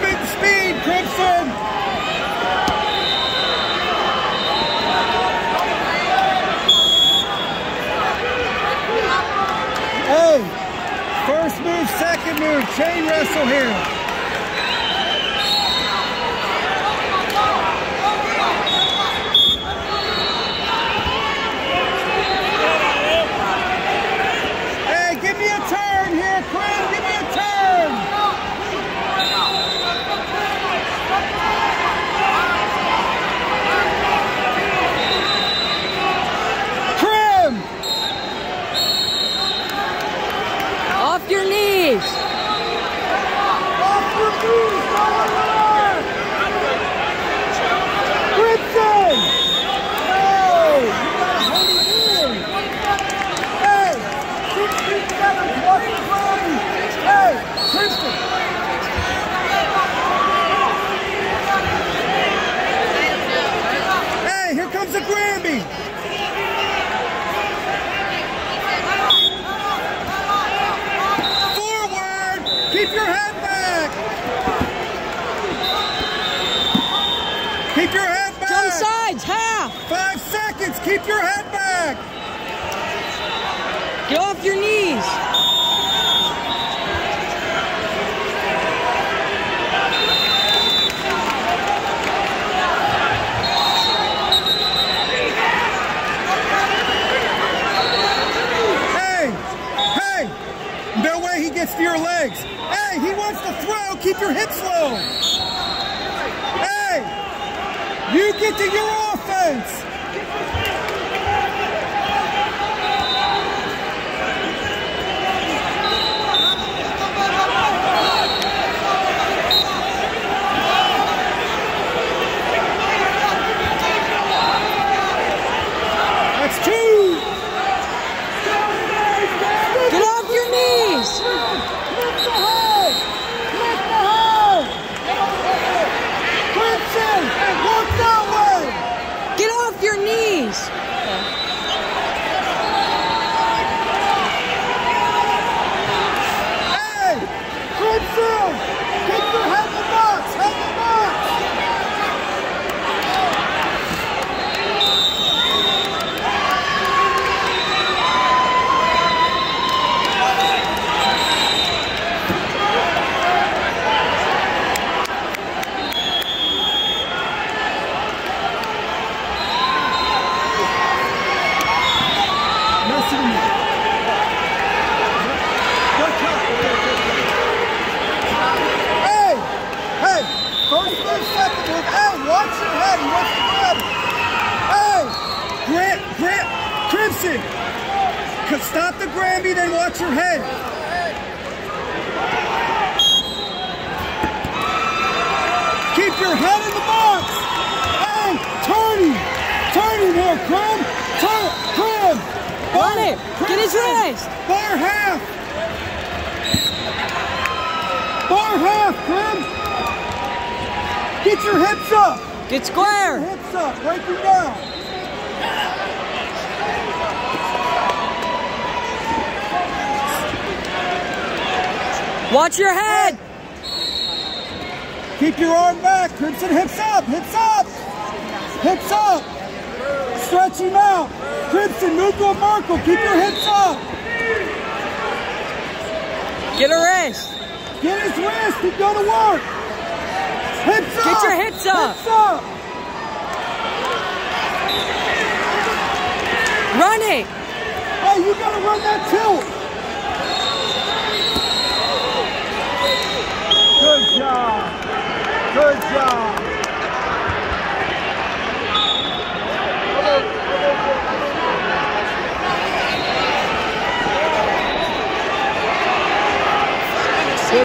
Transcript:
And speed, Krimsyn. Hey, oh, first move, second move, chain wrestle here. Hey, give me a turn here, Quinn. Give me a turn. Trim. Off your knees. Off your knees, Oliver. Krimsyn. No, you gotta hold it in. Hey, six feet together, one in front. Hey, Krimsyn. Hey, here comes a Granby. Forward! Keep your head back! Keep your head back! Jump sides, half. Five seconds! Keep your head back! Get off your knees. Hey! Hey! No way he gets to your legs! Hey, he wants to throw! Keep your hips low! Hey! You get to your offense! That's two! Get off your knees. Lift the head! Lift the head! Krimsyn! Walk that way! Get off your knees. Hey! Krimsyn! Keep your head in the box! Head in the box! Messing with me. Good cut. Hey! Your head. He wants to. Hey! Grant, Grant, Krimsyn! Stop the Granby, then watch your head. Keep your head in the box! Hey! Turning! Turning here, Crim! Turn! Crim! Run it. Get Krimsyn! wrist. Bar half! Bar half, Crim! Get your hips up! Get square. Hips up, break them down. Watch your head. Keep your arm back, Krimsyn. Hips up, hips up, hips up. Stretch him out. Krimsyn, move to a Merkle. Keep your hips up. Get a wrist. Get his wrist. He's going to work. Hips up. Get your hips up. Hips up. Run it. Hey, you got to run that tilt.